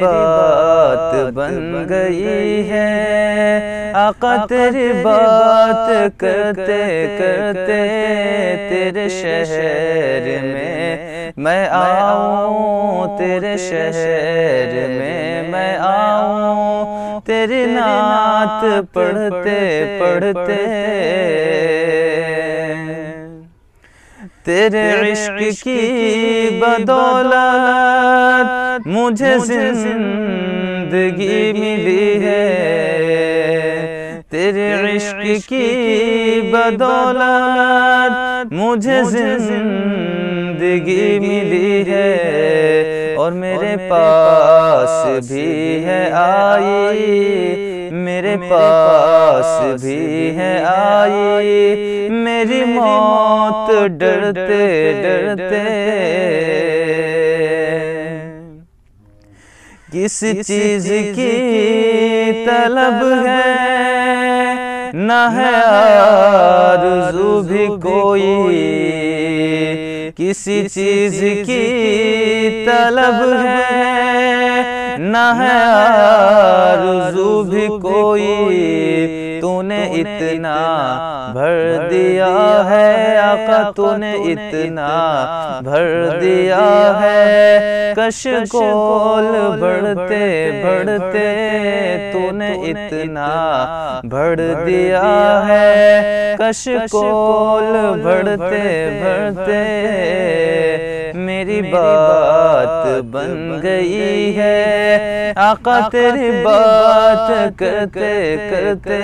बात बन गई है। आका तेरी बात करते करते तेरे शहर में मैं आऊँ, तेरे शहर में मैं आऊँ। तेरी नात पढ़ते पढ़ते तेरे इश्क की बदौलत मुझे ज़िंदगी मिली है। तेरे इश्क की बदौलत मुझे ज़िंदगी मिली है। और मेरे पास भी है आई। मेरे पास भी है आई। मेरी मौत डरते डरते किस चीज़ की तलब है न है आरज़ू भी कोई किसी चीज़ की तलब है न है आरज़ू भी कोई इतना भर दिया है आका तूने इतना भर दिया है कश गोल बढ़ते बढ़ते तूने इतना भर दिया है कश कोल बढ़ते बढ़ते मेरी बात बन गई है। आका तेरी बात करते करते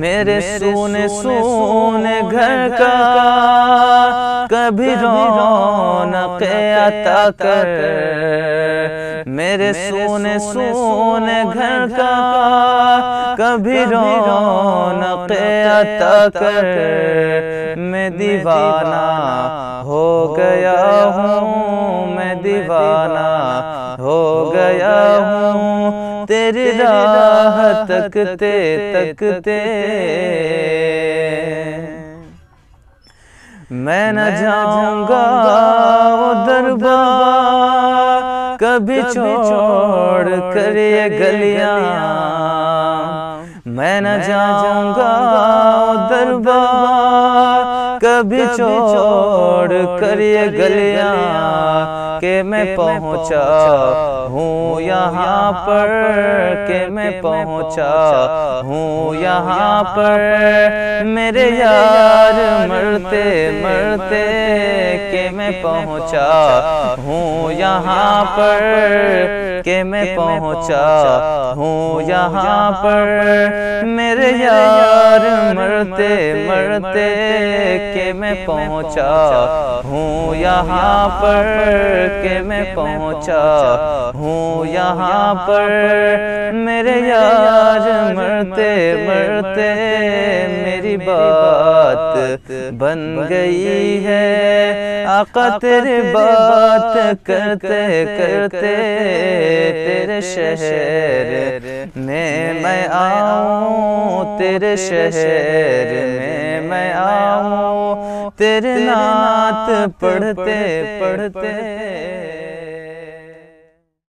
मेरे सोने सोने घर का कभी रौनक अता कर। मेरे सोने सोने घर का कभी रौनक अता कर। मैं दीवाना हो गया हूँ मैं दीवाना हो गया हूँ। तेरी राह तकते तकते मैं न जाऊँगा वो दरबार कभी छोड़ कर ये गलियाँ। मैं न जाऊँगा वो दरबार कभी छोड़ कर ये गलियाँ के मैं पहुँचा हूँ यहाँ पर के मैं पहुँचा हूँ यहाँ पर मेरे यार मरते मरते के मैं पहुँचा हूँ यहाँ पर के मैं पहुँचा हूँ यहाँ पर मेरे यार मरते मरते के मैं पहुँचा हूँ यहाँ पर के मैं पहुँचा हूँ यहाँ पर मेरे यार मरते मरते। मेरी बात बन गई है। आका तेरी बात करते करते तेरे शहर में मैं आऊँ। तेरे शहर में मैं आऊँ। तेरे नात पढ़ते पढ़ते